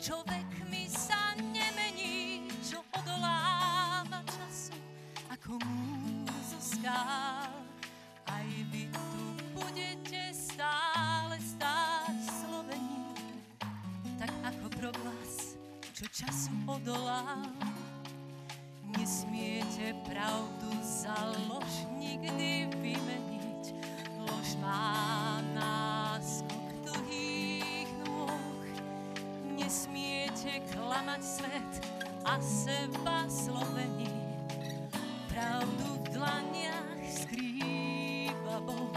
Človek mi sa nemení, čo odoláva času, ako múr zo skál. Aj vy tu budete stále stáť Slovení, tak ako problas, čo času odolá. Nesmiete pravdu za klamať svet a seba Slovení, pravdu v dlaniach skrýva Boh.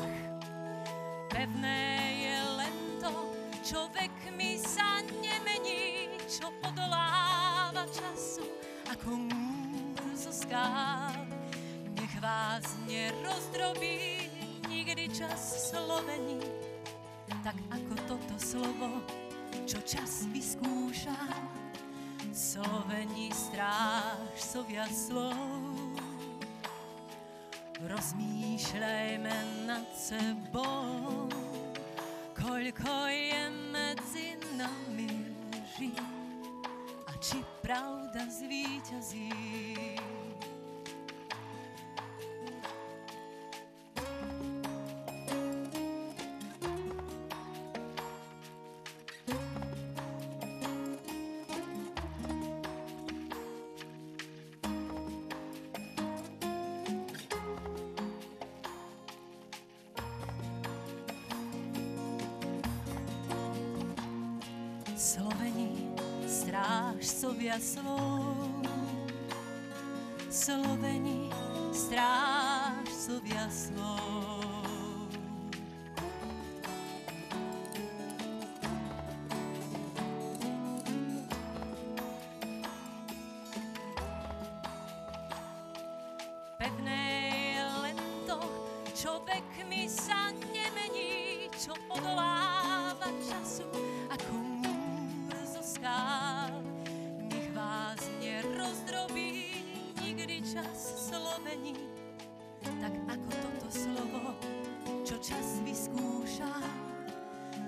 Pevné je len to, čo vekmi sa nemení, čo odoláva času, ako múr zo skál. Nech vás nerozdrobí nikdy čas Slovení, tak ako toto slovo, čo čas vyskúša. Slovení strážcovia slov. Rozmýšľajme nad sebou, koľko je medzi nami lží a či pravda zvíťazí. Slovení, strážcovia slov. Slovení, strážcovia slov. Pevné len to, čo vekmi sa nemení, zmení, tak ako toto slovo, čo čas vyskúša,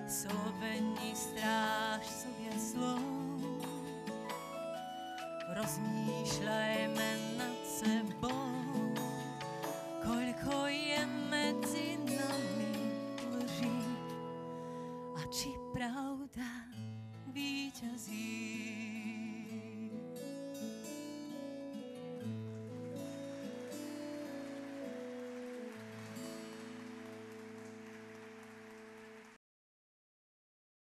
sovení strážcovia slov. Rozmýšľajme nad sebou, koľko je medzi nami lží a či pravda víťazí.